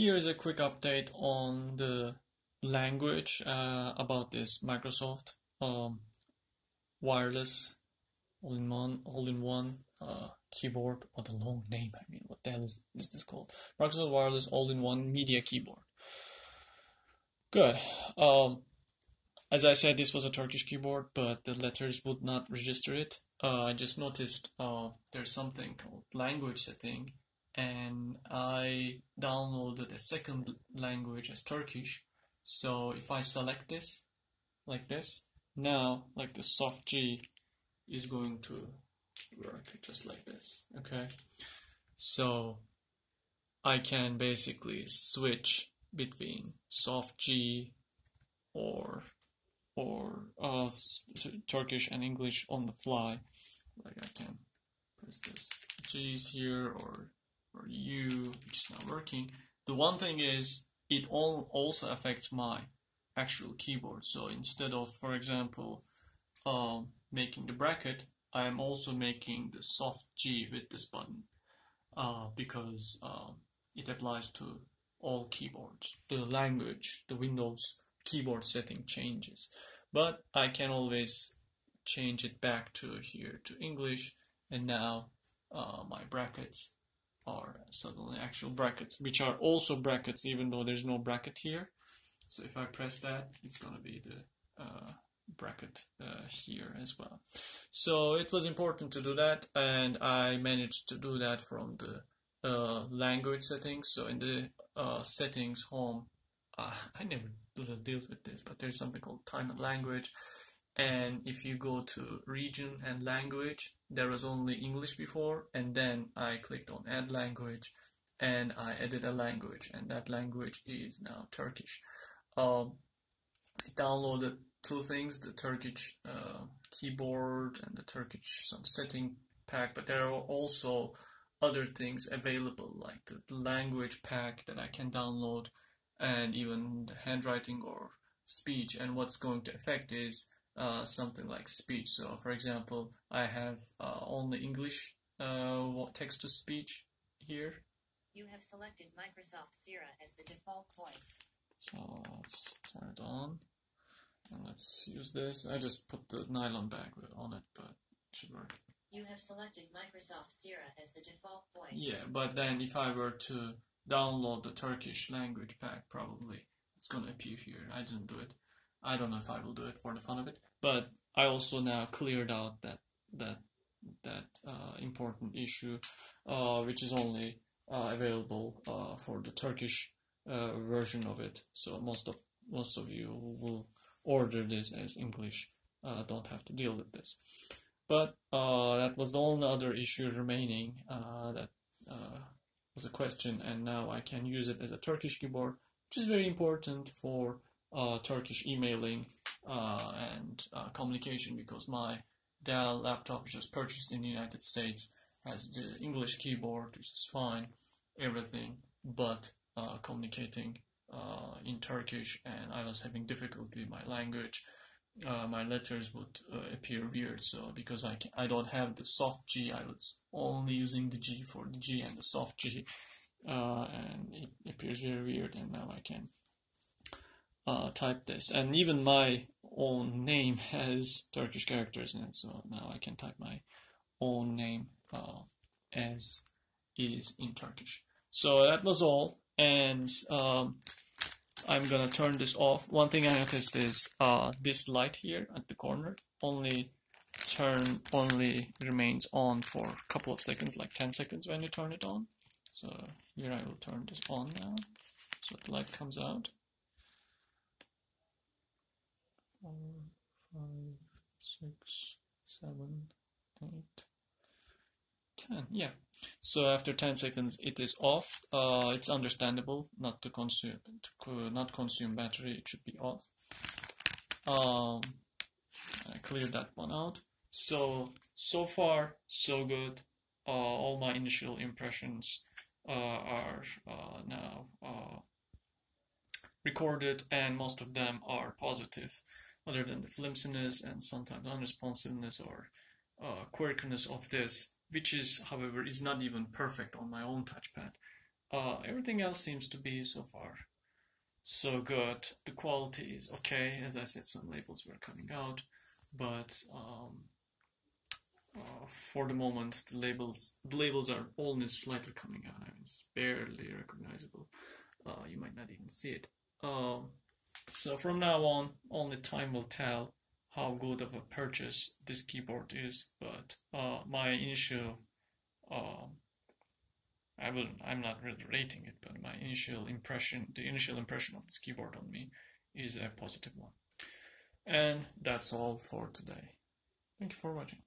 Here is a quick update on the language uh, about this Microsoft um, wireless all-in-one all-in-one uh, keyboard. What a long name! I mean, what the hell is, is this called? Microsoft wireless all-in-one media keyboard. Good. Um, as I said, this was a Turkish keyboard, but the letters would not register it. Uh, I just noticed uh, there's something called language setting and I downloaded a second language as Turkish. So if I select this, like this, now like the soft G is going to work just like this, okay? So I can basically switch between soft G or or uh, Turkish and English on the fly. Like I can press this G's here or or U, which is not working. The one thing is it all also affects my actual keyboard. So instead of, for example, uh, making the bracket, I am also making the soft G with this button uh, because uh, it applies to all keyboards. The language, the Windows keyboard setting changes. But I can always change it back to here to English and now uh, my brackets are suddenly actual brackets, which are also brackets even though there's no bracket here. So if I press that, it's going to be the uh, bracket uh, here as well. So it was important to do that and I managed to do that from the uh, language settings. So in the uh, settings home, uh, I never deal with this, but there's something called time and language and if you go to region and language there was only English before and then I clicked on add language and I added a language and that language is now Turkish. Um, downloaded two things the Turkish uh, keyboard and the Turkish some setting pack but there are also other things available like the language pack that I can download and even the handwriting or speech. And what's going to affect is uh, something like speech. So, for example, I have uh, only English uh, text to speech here. You have selected Microsoft Zira as the default voice. So let's turn it on. And let's use this. I just put the nylon bag on it, but it should work. You have selected Microsoft Zira as the default voice. Yeah, but then if I were to download the Turkish language pack, probably it's gonna appear here. I didn't do it. I don't know if I will do it for the fun of it, but I also now cleared out that that that uh, important issue, uh, which is only uh, available uh, for the Turkish uh, version of it. So most of most of you who will order this as English uh, don't have to deal with this. But that was the only other issue remaining that was a question, and now I can use it as a Turkish keyboard, which is very important for Turkish emailing uh, and uh, communication because my Dell laptop, which was purchased in the United States, has the English keyboard, which is fine, everything, but uh, communicating uh, in Turkish, and I was having difficulty in my language. Uh, my letters would appear weird, so because I can, I don't have the soft G, I was only using the G for the G and the soft G, and it appears very weird, and now I can uh, type this. And even my own name has Turkish characters in it, so now I can type my own name uh, as is in Turkish. So that was all, and um, I'm gonna turn this off. One thing I noticed is uh, this light here at the corner only turn only remains on for a couple of seconds, like 10 seconds when you turn it on. So here I will turn this on now, so the light comes out four, five, six, seven, eight, ten. Yeah. So after 10 seconds, it is off. Uh, it's understandable not to consume, to not consume battery. It should be off. Um, I cleared that one out. So so far so good. Uh, all my initial impressions uh, are uh, now uh, recorded, and most of them are positive other than the flimsiness and sometimes unresponsiveness or uh, quirkiness of this, which is, however, is not even perfect on my own touchpad. uh, everything else seems to be so far so good. The quality is okay. As I said, some labels were coming out, but um, uh, for the moment, the labels the labels are only slightly coming out. I mean, it's barely recognizable. Uh, you might not even see it. Um, so from now on, only time will tell how good of a purchase this keyboard is. But uh, my initial um, I will I'm not really rating it, but my initial impression, the initial impression of this keyboard on me is a positive one. And that's all for today. Thank you for watching.